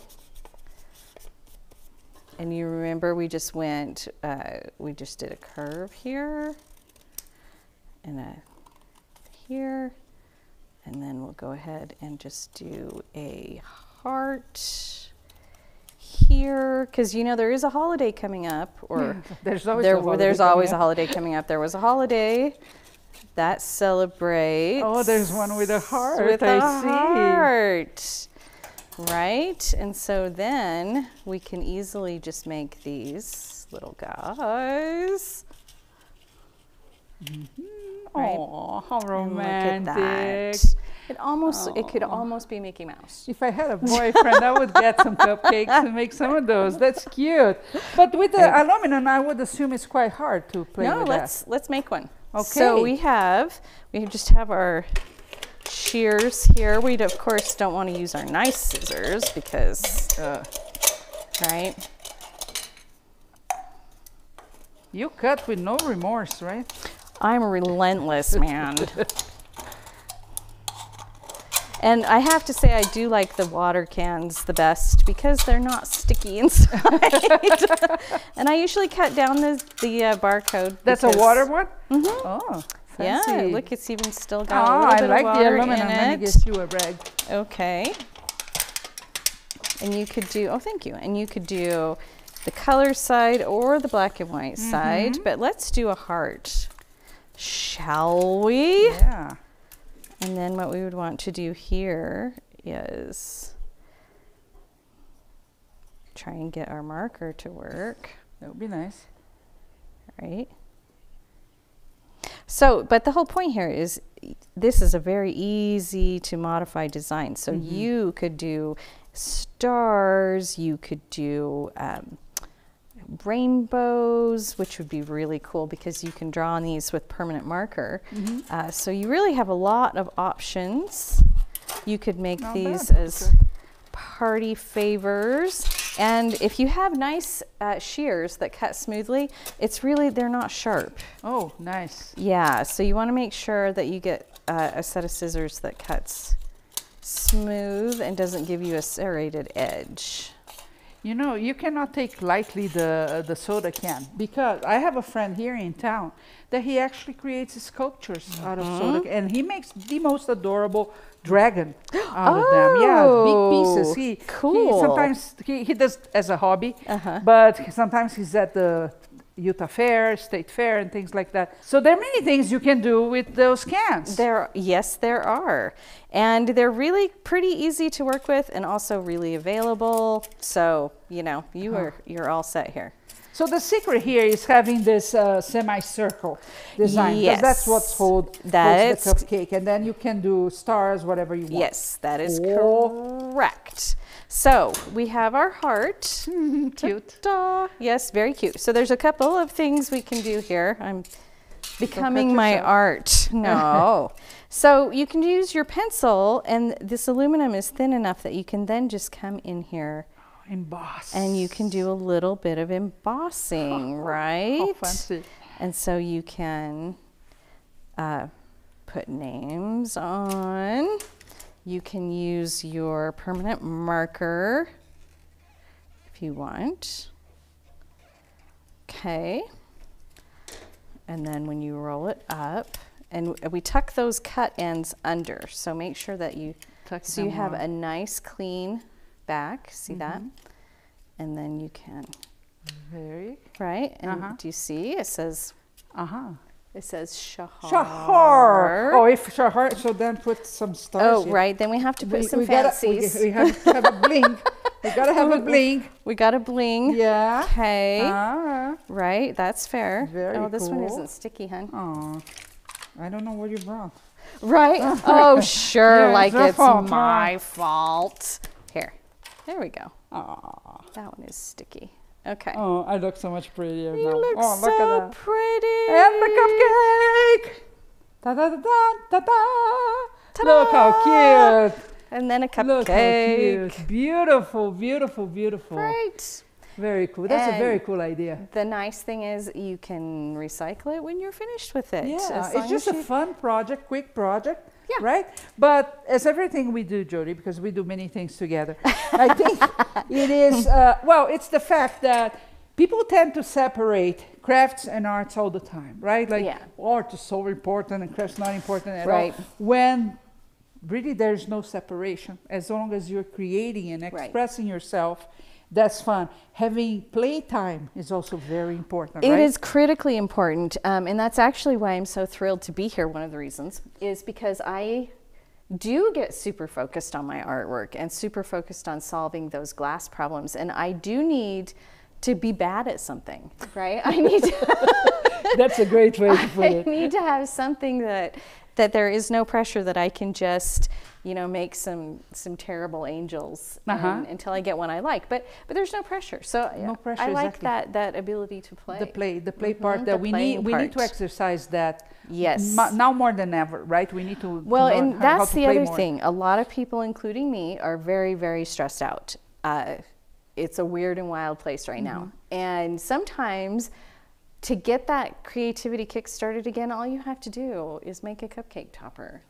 And you remember we just went, uh, we just did a curve here, and a here, and then we'll go ahead and just do a heart here, because you know there is a holiday coming up, or hmm. <laughs>
There's always
there,
a holiday
there's
coming
always a
up.
holiday coming up. There was a holiday that celebrates.
Oh, there's one with a heart,
With
I
a
see.
heart. Right? And so then we can easily just make these little guys. Right.
Oh, how
And look at
romantic.
It almost it could almost be Mickey Mouse.
If I had a boyfriend, I would get some cupcakes and make some of those. That's cute. But with the aluminum, I would assume it's quite hard to play
no,
with
let's let's make one.
Okay.
So we have we just have our shears here. We of course don't want to use our nice scissors because.
Uh,
right.
you cut with no remorse, right?
I'm relentless, man. and I have to say, I do like the water cans the best because they're not sticky <laughs> inside. <laughs> and I usually cut down the, the uh, barcode.
That's a water one? Mm-hmm. Oh,
Yeah, look, it's even still
Oh,
got a little
I
bit
like
of
the
water
aluminum.
in
Let me
it.
get you a rag.
Okay. And you could do, oh, thank you. And you could do the color side or the black and white side, but let's do a heart. Shall we?
Yeah.
And then what we would want to do here is try and get our marker to work,
That would be nice.
right? So, but the whole point here is this is a very easy to modify design. So you could do stars, you could do um, rainbows, which would be really cool because you can draw on these with permanent marker. Uh, so you really have a lot of options. You could make
Not
these
bad.
as party favors. And if you have nice uh, shears that cut smoothly, it's really, they're not sharp.
Oh, nice.
Yeah, so you want to make sure that you get uh, a set of scissors that cuts smooth and doesn't give you a serrated edge.
You know, you cannot take lightly the the soda can because I have a friend here in town that he actually creates sculptures out of soda, ca- and he makes the most adorable dragon out of them. Yeah, big pieces.
Oh,
He, he sometimes he, he does as a hobby,
Uh-huh.
but sometimes he's at the Utah Fair, State Fair, and things like that. So there are many things you can do with those cans.
There, yes, there are, and they're really pretty easy to work with, and also really available. So you know, you are you're all set here.
So the secret here is having this uh, semicircle design because that's what's
Yes.
hold, holds the cupcake, and then you can do stars, whatever you want.
Yes, that is
Oh.
correct. So we have our heart. <laughs>
Cute.
Ta-da. Yes, very cute. So there's a couple of things we can do here. I'm becoming my
yourself.
art. No. <laughs> so you can use your pencil, and this aluminum is thin enough that you can then just come in here <gasps>
Emboss.
and you can do a little bit of embossing, <laughs> right?
How fancy.
And so you can uh, put names on. You can use your permanent marker if you want. Okay. And then when you roll it up, and we tuck those cut ends under, so make sure that you
Tuck
so you have
on.
a nice clean back. See that? And then you can
Very.
right? And
Uh-huh.
do you see? It says
Uh huh.
It says Shahar.
Shahar. Oh, if Shahar, so then put some stars.
Oh,
here.
right. Then we have to put
We,
some
we gotta, we,
fancies.
we have to have a bling. we gotta have a <laughs> bling.
We got a bling.
Yeah.
Okay.
Ah.
Right. That's fair.
Very
oh, this one isn't sticky, hun.
Oh. I don't know what you brought.
Right. <laughs> oh, sure.
Yeah,
like
it's fault, huh?
my fault. Here. There we go.
Aw.
That one is sticky. Okay.
Oh, I look so much prettier
you
now.
look
oh,
so
look at that.
pretty.
And the cupcake! Da da da da da da! Look how cute!
And then a cupcake.
Look how cute! Beautiful, beautiful, beautiful.
Right.
Very cool. That's a very cool idea.
The nice thing is you can recycle it when you're finished with it.
Yeah, it's just a fun project, quick project.
Yeah.
Right? But as everything we do, Jodi, because we do many things together, I think <laughs> it is, uh, well, it's the fact that people tend to separate crafts and arts all the time, right? Like
Yeah.
art is so important and crafts not important at
Right.
all. When really there's no separation. As long as you're creating and
Right.
expressing yourself, that's fun. Having playtime is also very important,
It
right?
is critically important, um, and that's actually why I'm so thrilled to be here. One of the reasons is because I do get super focused on my artwork and super focused on solving those glass problems, and I do need to be bad at something, right? I need to, <laughs>
That's a great way to <laughs> put it.
I need to have something that that there is no pressure that I can just you know make some some terrible angels
Uh-huh.
and- until I get one I like. But but there's no pressure, so
No pressure,
I like
exactly.
that that ability to play.
the play the play
Mhm,
part that
the
we need we need to exercise that
Yes.
now more than ever right we need to
Well, and
how- how
that's
to
the other
more.
thing. A lot of people, including me, are very, very stressed out. Uh, it's a weird and wild place right now.
Mm-hmm.
And sometimes to get that creativity kick started again, all you have to do is make a cupcake topper.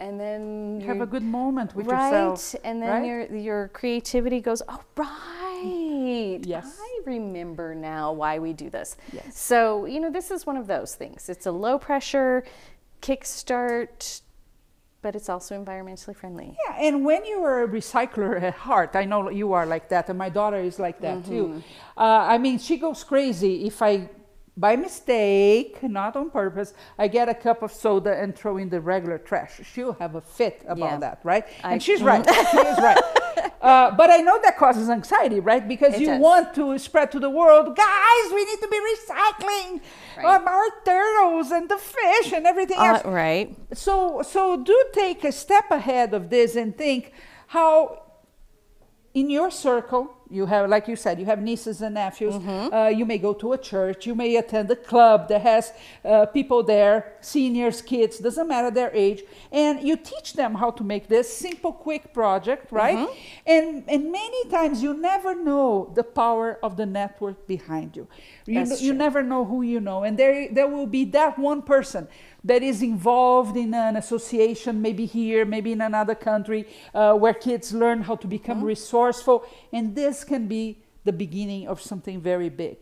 And then
have a good moment with
right,
yourself
and then
right?
your your creativity goes, oh right,
Yes.
I remember now why we do this.
Yes.
So you know, this is one of those things. It's a low pressure kickstart but it's also environmentally friendly.
Yeah, and when you are a recycler at heart, I know you are like that, and my daughter is like that
Mm-hmm.
too. Uh, I mean, she goes crazy if I, by mistake, not on purpose, I get a cup of soda and throw in the regular trash. She'll have a fit about
Yeah.
that, right?
I-
and she's right. <laughs> she is right. Uh, but I know that causes anxiety, right? Because
It
you
does.
want to spread to the world, guys, we need to be recycling
Right.
um, our turtles and the fish and everything else
Uh, right.
so so do take a step ahead of this and think how in your circle you have like you said you have nieces and nephews. Uh, you may go to a church you may attend a club that has uh, people there seniors kids doesn't matter their age and you teach them how to make this simple quick project right? And and many times you never know the power of the network behind you. You,
That's
you never know who you know and there there will be that one person that is involved in an association maybe here maybe in another country uh, where kids learn how to become
Mm-hmm.
resourceful and this can be the beginning of something very big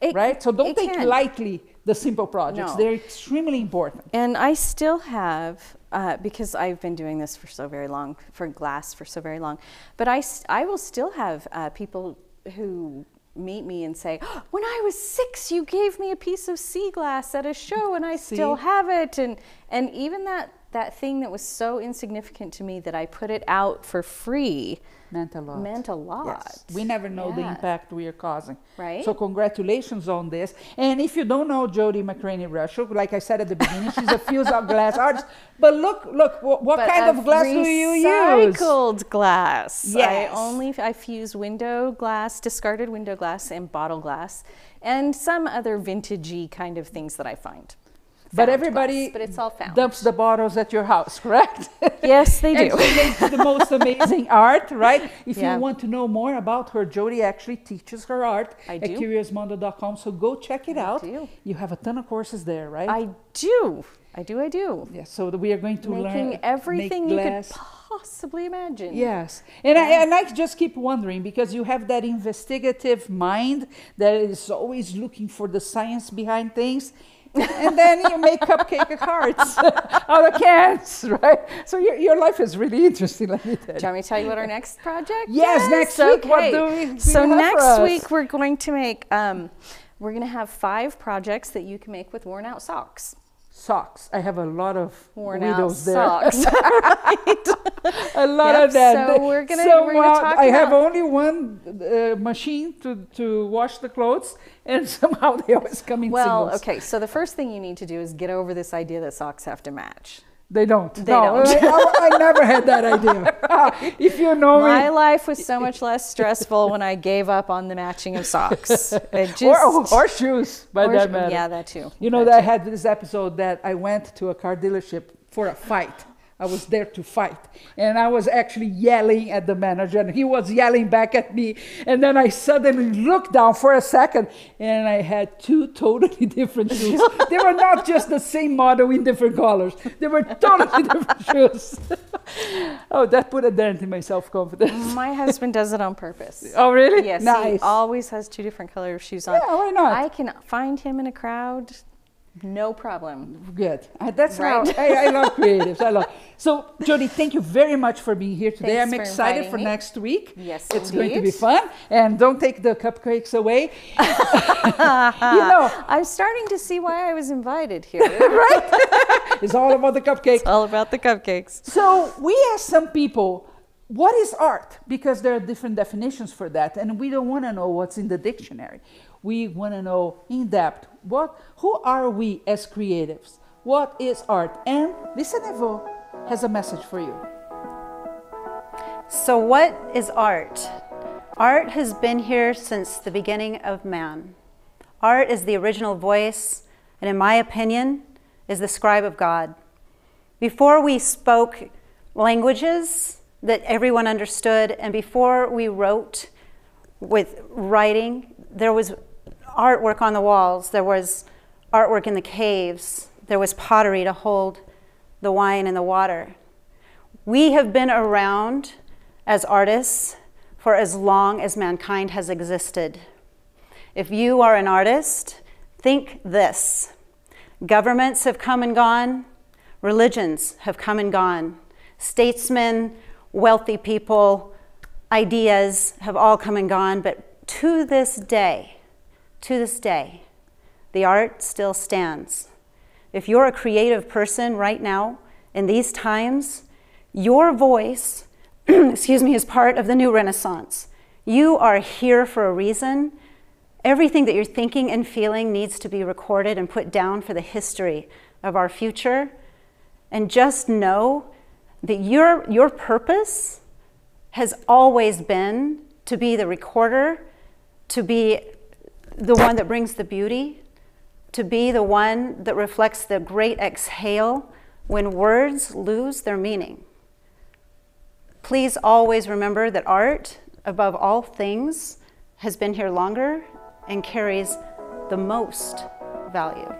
It-
right so don't take
can.
lightly the simple projects
No.
they're extremely important
And I still have, uh, because I've been doing this for so very long, for glass for so very long, but I, I will still have uh, people who meet me and say, "Oh, when I was six, you gave me a piece of sea glass at a show and I still have it. And, and even that, that thing that was so insignificant to me that I put it out for free
meant a lot
meant a lot.
Yes. We never know the impact we are causing.
Right.
So congratulations on this. And if you don't know Jodi McRaney Rusho, like I said at the beginning, she's a fused glass <laughs> artist. But look, look, what, what kind of glass do you use?
Recycled glass.
Yes.
I only I fuse window glass, discarded window glass, and bottle glass, and some other vintagey kind of things that I find.
But everybody
but it's all found.
dumps the bottles at your house, <laughs> correct?
yes, they <laughs> do.
she makes the most amazing <laughs> art, right? If
Yeah.
you want to know more about her, Jodi actually teaches her art
I
at
do.
curiousmondo.com. So go check it out.
do.
You have a ton of courses there, right?
I do. I do. I do.
yes. So we are going to learn
Making
make
everything you could possibly imagine.
Yes, and I, and I just keep wondering because you have that investigative mind that is always looking for the science behind things, and then you make cupcake of hearts <laughs> out of cans, right? So your, your life is really interesting, let me tell
Do
you.
you want me to tell you what our next project
Yes,
is?
next week, what do we- do
so
you
next week we're going to make um, we're going to have five projects that you can make with worn out socks.
Socks. I have a lot of
Worn out socks. <laughs>
a lot
Yep,
of that.
so we're gonna-
So,
we're gonna talk
I have only one uh, machine to, to wash the clothes, <laughs> and somehow they always come in
well,
singles.
okay. So the first thing you need to do is get over this idea that socks have to match.
They don't.
They
no,
don't.
I, I never had that <laughs> idea. Ah, if you know
My
me,
life was so much less stressful when I gave up on the matching of socks. <laughs> Just,
or, or shoes, by
or
that matter.
Yeah, that too.
You know
That
that I had this episode that I went to a car dealership for a fight. I was there to fight, and I was actually yelling at the manager, and he was yelling back at me. And then I suddenly looked down for a second, and I had two <laughs> totally different shoes. they were not just the same model in different colors; they were totally <laughs> different shoes. <laughs> oh, that put a dent in my self-confidence.
My husband does it on purpose.
Oh, really?
Yes,
nice.
he always has two different color shoes on.
Yeah, why not?
I can find him in a crowd, no problem.
Good. I, that's
Right.
how I, I love <laughs> creatives. I love. So, Jodi, thank you very much for being here today.
Thanks
I'm
for
excited for
me.
next week.
Yes,
it's going to be fun. And don't take the cupcakes away. <laughs> <laughs> you know,
I'm starting to see why I was invited here. Right?
it's all about the cupcake.
All about the cupcakes.
So we asked some people, what is art? Because there are different definitions for that, and we don't want to know what's in the dictionary. We want to know in depth what, who are we as creatives? What is art? And Lisa Nevot has a message for you.
So, what is art? Art has been here since the beginning of man. Art is the original voice, and in my opinion, is the scribe of God. Before we spoke languages that everyone understood, and before we wrote with writing, there was artwork on the walls, there was artwork in the caves, there was pottery to hold the wine and the water. We have been around as artists for as long as mankind has existed. If you are an artist, think this governments have come and gone, Religions have come and gone. Statesmen, wealthy people, ideas have all come and gone, but to this day, to this day, the art still stands. If you're a creative person right now, in these times, your voice, <clears throat> excuse me, is part of the new Renaissance. You are here for a reason. Everything that you're thinking and feeling needs to be recorded and put down for the history of our future. And just know that your, your purpose has always been to be the recorder, to be the one that brings the beauty, to be the one that reflects the great exhale when words lose their meaning. Please always remember that art, above all things, has been here longer and carries the most value.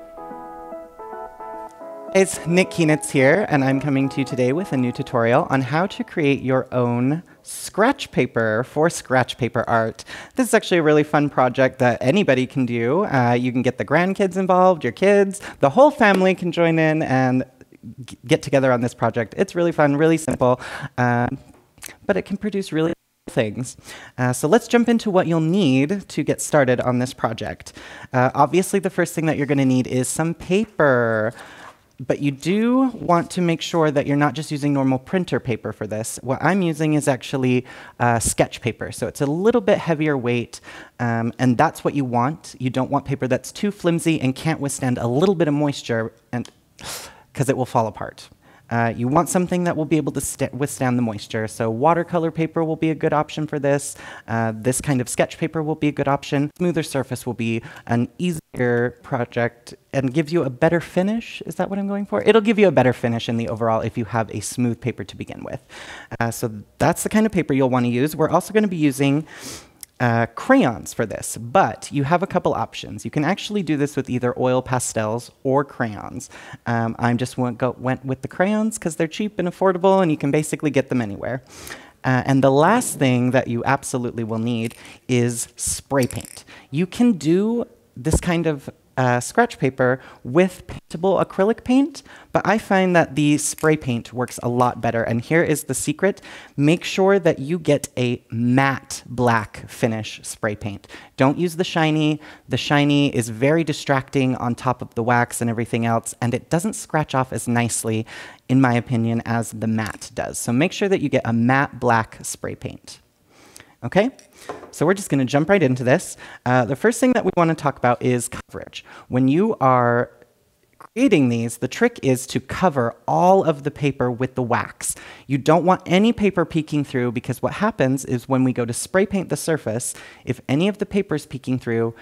It's Nik Kienest here, and I'm coming to you today with a new tutorial on how to create your own scratch paper for scratch paper art. This is actually a really fun project that anybody can do. Uh, you can get the grandkids involved, your kids, the whole family can join in and get together on this project. It's really fun, really simple, uh, but it can produce really things. Uh, so let's jump into what you'll need to get started on this project. Uh, obviously, the first thing that you're going to need is some paper but you do want to make sure that you're not just using normal printer paper for this. What I'm using is actually uh, sketch paper, so it's a little bit heavier weight, um, and that's what you want. You don't want paper that's too flimsy and can't withstand a little bit of moisture, and <sighs> because it will fall apart. Uh, you want something that will be able to withstand the moisture. So watercolor paper will be a good option for this. Uh, this kind of sketch paper will be a good option. Smoother surface will be an easier project and gives you a better finish. Is that what I'm going for? It'll give you a better finish in the overall if you have a smooth paper to begin with. Uh, so that's the kind of paper you'll want to use. We're also going to be using uh, crayons for this, but you have a couple options. You can actually do this with either oil pastels or crayons. Um, I just went, go, went with the crayons because they're cheap and affordable and you can basically get them anywhere. Uh, and the last thing that you absolutely will need is spray paint. You can do this kind of uh, scratch paper with paintable acrylic paint, but I find that the spray paint works a lot better. And here is the secret. Make sure that you get a matte black finish spray paint. Don't use the shiny. The shiny is very distracting on top of the wax and everything else, and it doesn't scratch off as nicely, in my opinion, as the matte does. So make sure that you get a matte black spray paint. Okay? So we're just going to jump right into this. Uh, the first thing that we want to talk about is coverage. When you are creating these, the trick is to cover all of the paper with the wax. You don't want any paper peeking through because what happens is when we go to spray paint the surface, if any of the paper is peeking through,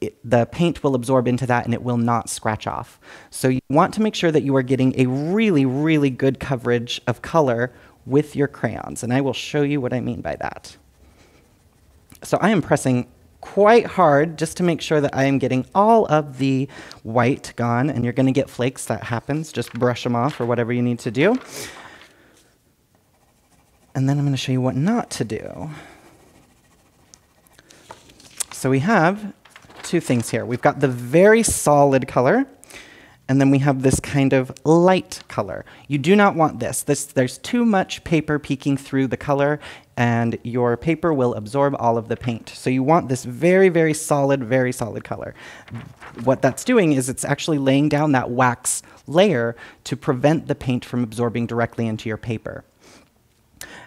it, the paint will absorb into that and it will not scratch off. So you want to make sure that you are getting a really, really good coverage of color with your crayons. And I will show you what I mean by that. So I am pressing quite hard just to make sure that I am getting all of the white gone, and you're going to get flakes, that happens. Just brush them off or whatever you need to do. And then I'm going to show you what not to do. So we have two things here. We've got the very solid color, and then we have this kind of light color. You do not want this. this. There's too much paper peeking through the color, and your paper will absorb all of the paint. So you want this very, very solid, very solid color. What that's doing is it's actually laying down that wax layer to prevent the paint from absorbing directly into your paper.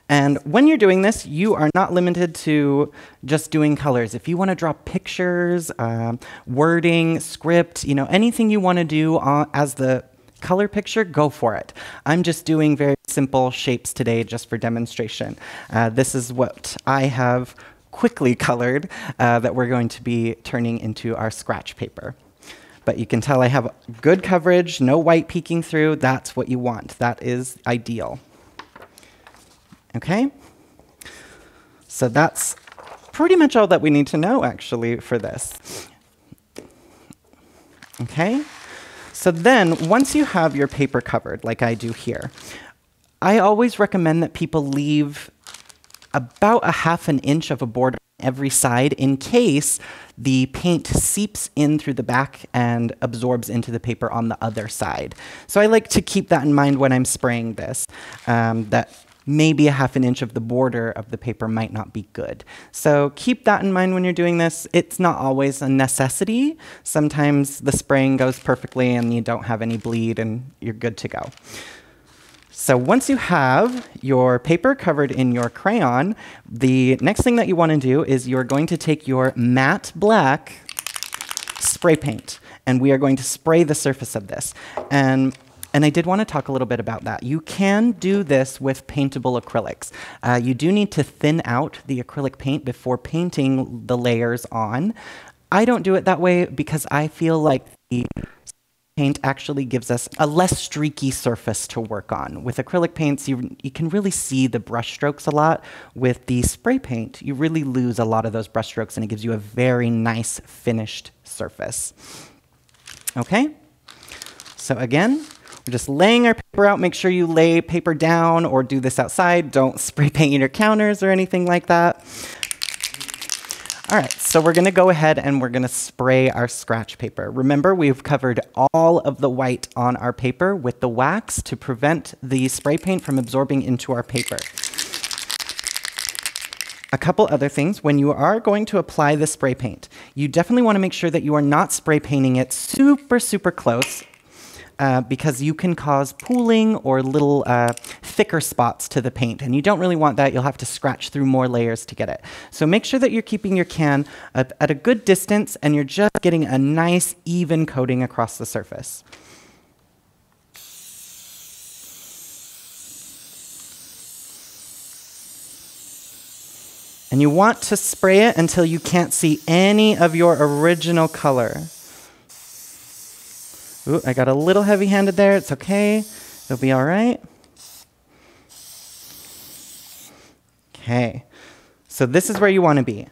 And when you're doing this, you are not limited to just doing colors. If you want to draw pictures, uh, wording, script, you know, anything you want to do uh, as the color picture, go for it. I'm just doing very simple shapes today just for demonstration. Uh, this is what I have quickly <laughs> colored uh, that we're going to be turning into our scratch paper. But you can tell I have good coverage, no white peeking through. That's what you want. That is ideal. Okay? So that's pretty much all that we need to know, actually, for this. Okay? So then, once you have your paper covered, like I do here, I always recommend that people leave about a half an inch of a border on every side in case the paint seeps in through the back and absorbs into the paper on the other side. So I like to keep that in mind when I'm spraying this, um, that maybe a half an inch of the border of the paper might not be good. So keep that in mind when you're doing this. It's not always a necessity. Sometimes the spraying goes perfectly and you don't have any bleed and you're good to go. So once you have your paper covered in your crayon, the next thing that you want to do is you're going to take your matte black spray paint and we are going to spray the surface of this. And and I did want to talk a little bit about that. You can do this with paintable acrylics. Uh, you do need to thin out the acrylic paint before painting the layers on. I don't do it that way because I feel like the paint actually gives us a less streaky surface to work on. With acrylic paints, you, you can really see the brush strokes a lot. With the spray paint, you really lose a lot of those brush strokes and it gives you a very nice finished surface. Okay? So again, we're just laying our paper out. Make sure you lay paper down or do this outside. Don't <laughs> spray paint your counters or anything like that. All right, so we're gonna go ahead and we're gonna spray our scratch paper. Remember, we've covered all of the white on our paper with the wax to prevent the spray paint from absorbing into our paper. A couple other things. When you are going to apply the spray paint, you definitely wanna make sure that you are not spray painting it super, super close uh, because you can cause pooling or little uh, thicker spots to the paint. And you don't really want that. You'll have to scratch through more layers to get it. So make sure that you're keeping your can at a good distance and you're just getting a nice even coating across the surface. And you want to spray it until you can't see any of your original color. Ooh, I got a little heavy handed there. It's okay. It'll be all right. Okay. So this is where you want to be.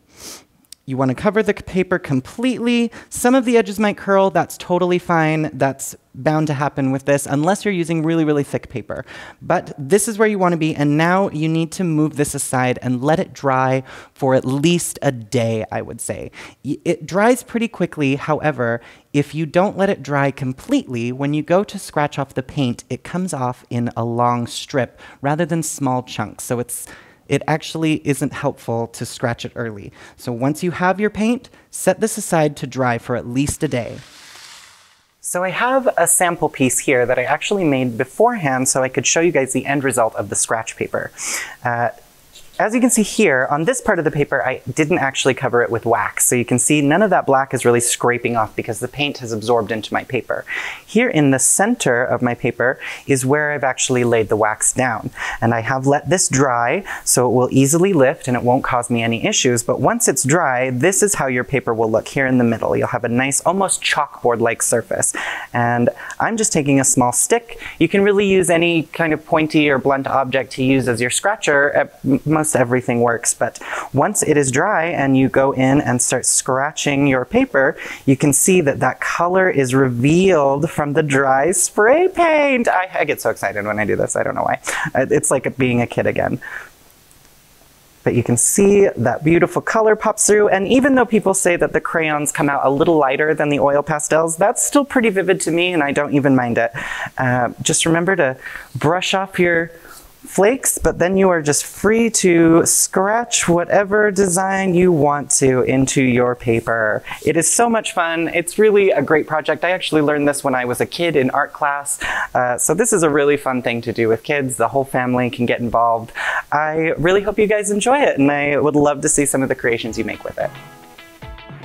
You want to cover the paper completely. Some of the edges might curl. That's totally fine. That's bound to happen with this unless you're using really, really thick paper. But this is where you want to be. And now you need to move this aside and let it dry for at least a day, I would say. It dries pretty quickly. However, if you don't let it dry completely, when you go to scratch off the paint, it comes off in a long strip rather than small chunks. So it's it actually isn't helpful to scratch it early. So once you have your paint, set this aside to dry for at least a day. So I have a sample piece here that I actually made beforehand so I could show you guys the end result of the scratch paper. Uh, as you can see here, on this part of the paper, I didn't actually cover it with wax. So you can see none of that black is really scraping off because the paint has absorbed into my paper. Here in the center of my paper is where I've actually laid the wax down. And I have let this dry so it will easily lift and it won't cause me any issues. But once it's dry, this is how your paper will look here in the middle. You'll have a nice, almost chalkboard-like surface. And I'm just taking a small stick. You can really use any kind of pointy or blunt object to use as your scratcher. Everything works. But once it is dry and you go in and start scratching your paper, you can see that that color is revealed from the dry spray paint. I, I get so excited when I do this. I don't know why. It's like being a kid again but you can see that beautiful color pops through. And even though people say that the crayons come out a little lighter than the oil pastels, that's still pretty vivid to me and I don't even mind it. Uh, just remember to brush off your flakes, but then you are just free to scratch whatever design you want to into your paper. It is so much fun. It's really a great project. I actually learned this when I was a kid in art class. Uh, so this is a really fun thing to do with kids. The whole family can get involved. I really hope you guys enjoy it and I would love to see some of the creations you make with it.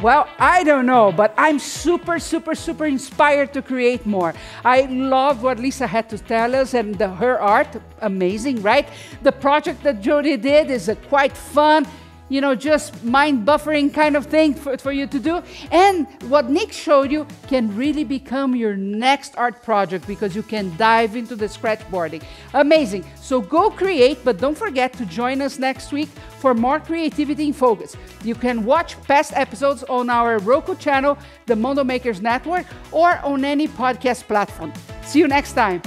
Well, I don't know, but I'm super, super, super inspired to create more. I love what Lisa had to tell us and the, her art, amazing, right? The project that Jodi did is a quite fun you know, just mind buffering kind of thing for, for you to do. And what Nik showed you can really become your next art project because you can dive into the scratchboarding. Amazing. So go create, but don't forget to join us next week for more creativity in focus. You can watch past episodes on our Roku channel, the Mondo Makers Network, or on any podcast platform. See you next time.